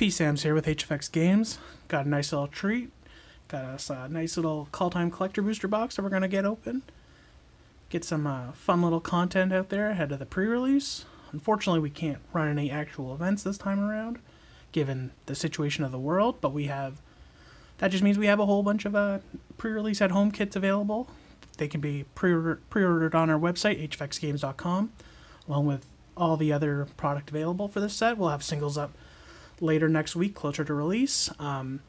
P Sam's here with HFX Games. Got a nice little treat. Got us a nice little Kaldheim collector booster box that we're gonna get open. Get some uh, fun little content out there ahead of the pre-release. Unfortunately, we can't run any actual events this time around, given the situation of the world. But we have. That just means we have a whole bunch of uh, pre-release at home kits available. They can be pre pre-ordered on our website hfxgames.com, along with all the other product available for this set. We'll have singles up later next week, closer to release. Um,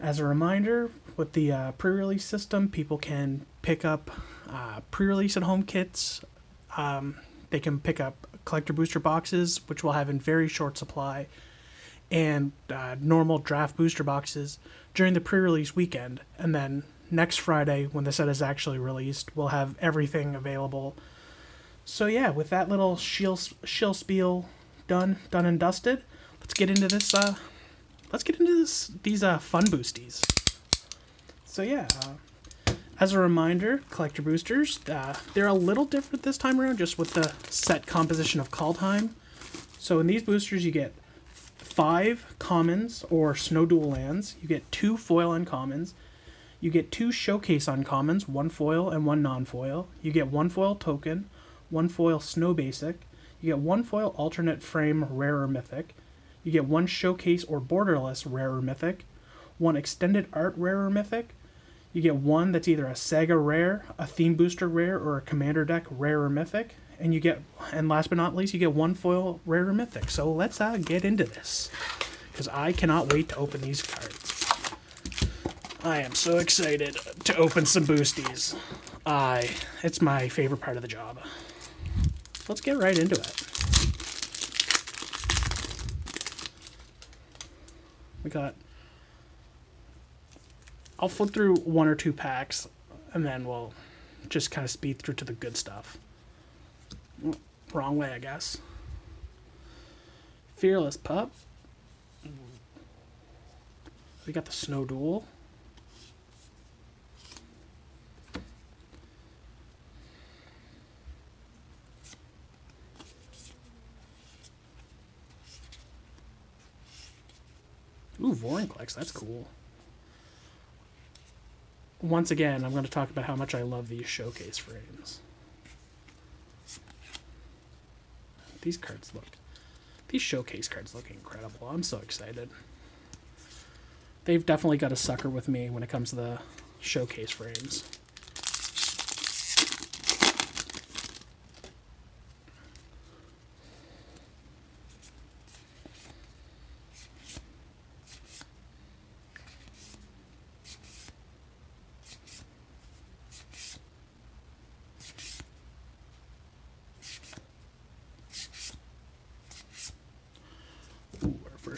as a reminder, with the uh, pre-release system, people can pick up uh, pre-release at home kits. Um, they can pick up collector booster boxes, which we'll have in very short supply, and uh, normal draft booster boxes during the pre-release weekend. And then next Friday, when the set is actually released, we'll have everything available. So yeah, with that little shill spiel done, done and dusted, let's get into this. Uh, let's get into this these uh, fun boosties. So yeah, uh, as a reminder, collector boosters, uh, they're a little different this time around, just with the set composition of Kaldheim. So in these boosters, you get five commons or snow dual lands. You get two foil uncommons. You get two showcase uncommons, one foil and one non-foil. You get one foil token, one foil snow basic. You get one foil alternate frame rarer mythic. You get one showcase or borderless rarer mythic, one extended art rarer mythic. You get one that's either a saga rare, a theme booster rare, or a commander deck rarer mythic. And you get, and last but not least, you get one foil rarer mythic. So let's uh, get into this, because I cannot wait to open these cards. I am so excited to open some boosties. I, it's my favorite part of the job. Let's get right into it. We got. I'll flip through one or two packs, and then we'll just kind of speed through to the good stuff. Wrong way, I guess. Fearless Pup. We got the Snow Dual. Ooh, Vorinclex, that's cool. Once again, I'm going to talk about how much I love these showcase frames. These cards look... These showcase cards look incredible. I'm so excited. They've definitely got a sucker with me when it comes to the showcase frames.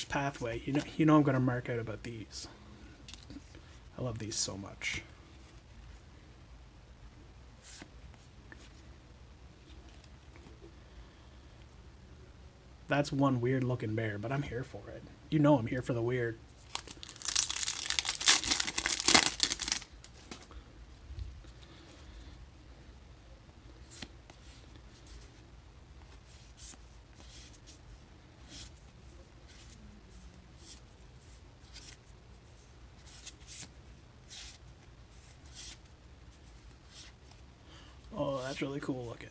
Pathway. You know, you know I'm going to mark out about these. I love these so much. That's one weird looking bear, but I'm here for it. You know I'm here for the weird. That's really cool looking.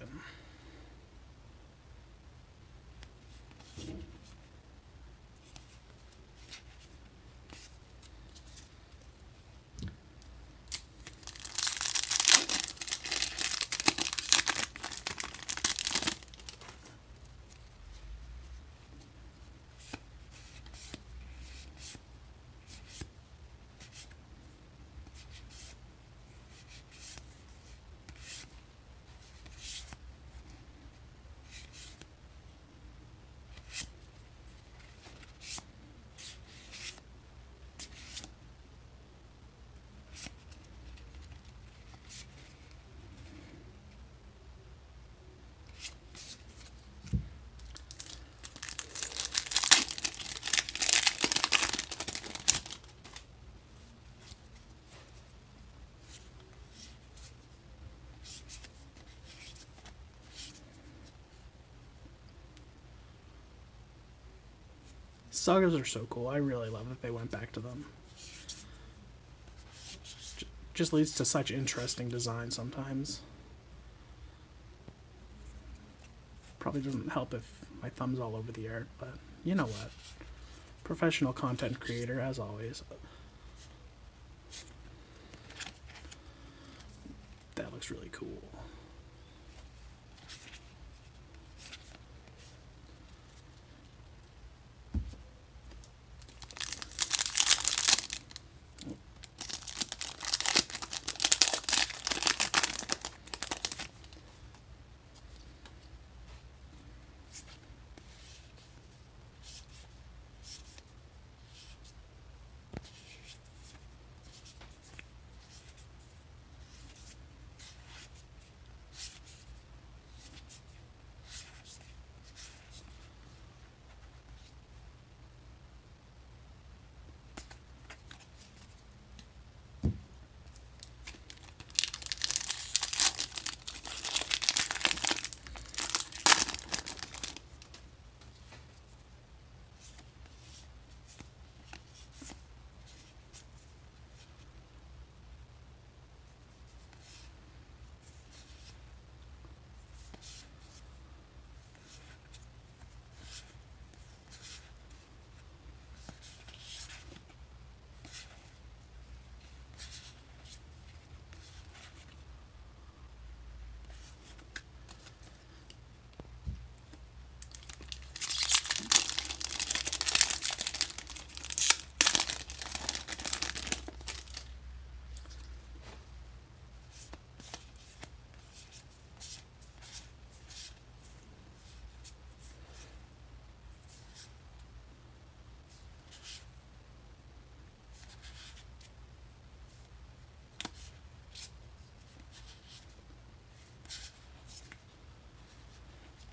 Sagas are so cool. I really love that they went back to them. Just leads to such interesting design sometimes. Probably doesn't help if my thumb's all over the art, but you know what? Professional content creator, as always. That looks really cool.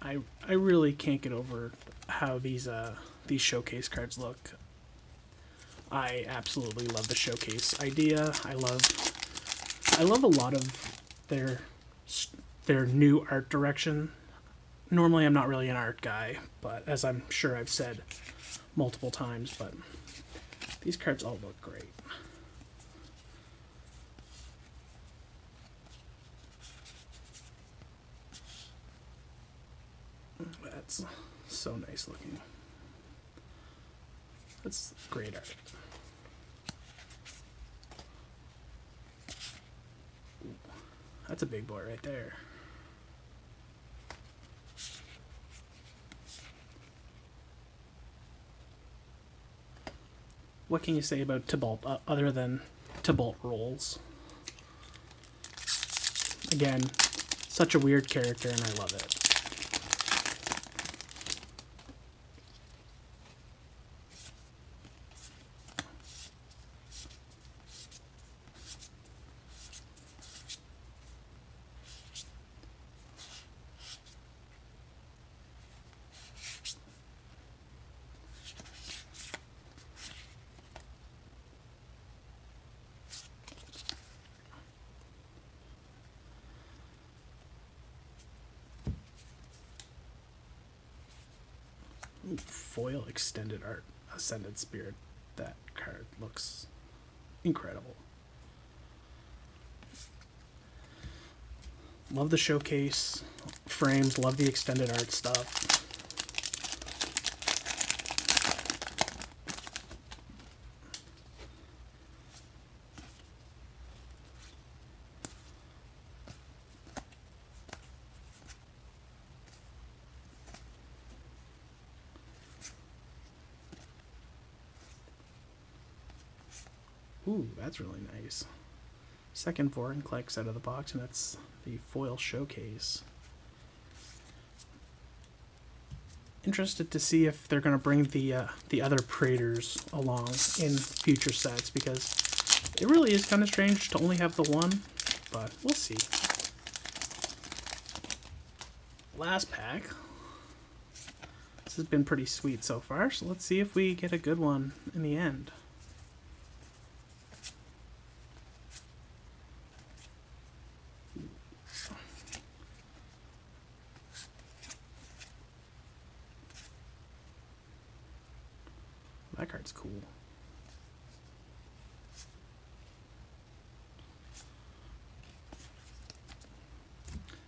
I I really can't get over how these uh these showcase cards look. I absolutely love the showcase idea. I love I love a lot of their their new art direction. Normally I'm not really an art guy, but as I'm sure I've said multiple times, but these cards all look great. That's so nice looking. That's great art. That's a big boy right there. What can you say about Tibalt uh, other than Tibalt rolls? Again, such a weird character and I love it. Foil extended art ascendant spirit. That card looks incredible. Love the showcase frames love the extended art stuff Ooh, that's really nice. Second Vorinclex out of the box, and that's the foil showcase. Interested to see if they're going to bring the uh, the other Praetors along in future sets because it really is kind of strange to only have the one, but we'll see. Last pack. This has been pretty sweet so far, so let's see if we get a good one in the end. That card's cool.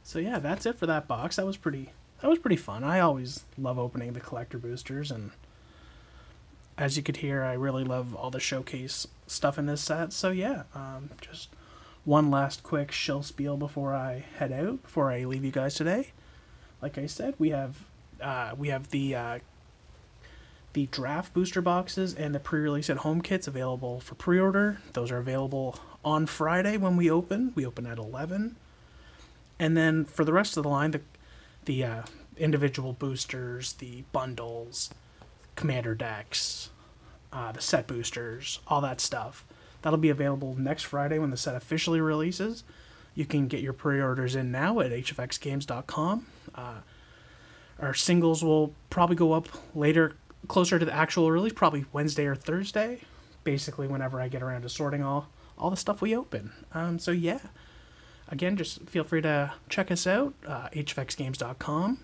So yeah, that's it for that box. That was pretty that was pretty fun. I always love opening the collector boosters and as you could hear, I really love all the showcase stuff in this set. So yeah, um, just one last quick shill spiel before I head out, before I leave you guys today. Like I said, we have uh, we have the uh, the draft booster boxes and the pre-release at home kits available for pre-order. Those are available on Friday when we open. We open at eleven, and then for the rest of the line, the the uh, individual boosters, the bundles, commander decks, uh, the set boosters, all that stuff. That'll be available next Friday when the set officially releases. You can get your pre-orders in now at hfxgames.com. Uh, our singles will probably go up later, closer to the actual release, probably Wednesday or Thursday. Basically, whenever I get around to sorting all all the stuff we open. Um, so yeah, again, just feel free to check us out, uh, hfxgames.com.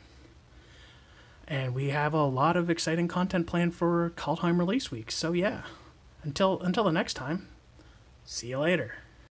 And we have a lot of exciting content planned for Kaldheim release week. So yeah, until until the next time, see you later.